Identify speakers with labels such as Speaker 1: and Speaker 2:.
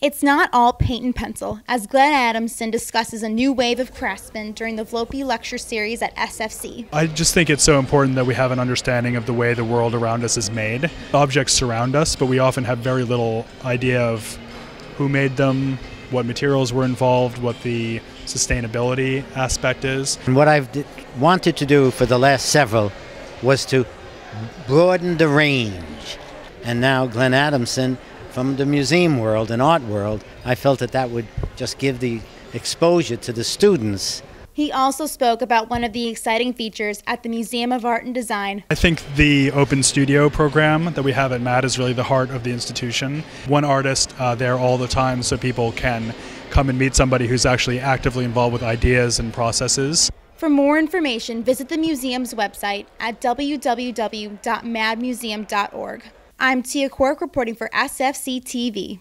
Speaker 1: It's not all paint and pencil, as Glenn Adamson discusses a new wave of craftsmen during the Volpe Lecture Series at SFC.
Speaker 2: I just think it's so important that we have an understanding of the way the world around us is made. Objects surround us, but we often have very little idea of who made them, what materials were involved, what the sustainability aspect is.
Speaker 3: And what I've d- wanted to do for the last several was to broaden the range. And now Glenn Adamson from the museum world and art world, I felt that that would just give the exposure to the students.
Speaker 1: He also spoke about one of the exciting features at the Museum of Art and Design.
Speaker 2: I think the Open Studio program that we have at MAD is really the heart of the institution. One artist uh, there all the time so people can come and meet somebody who's actually actively involved with ideas and processes.
Speaker 1: For more information, visit the museum's website at www.madmuseum.org. I'm Tia Quirk reporting for SFC TV.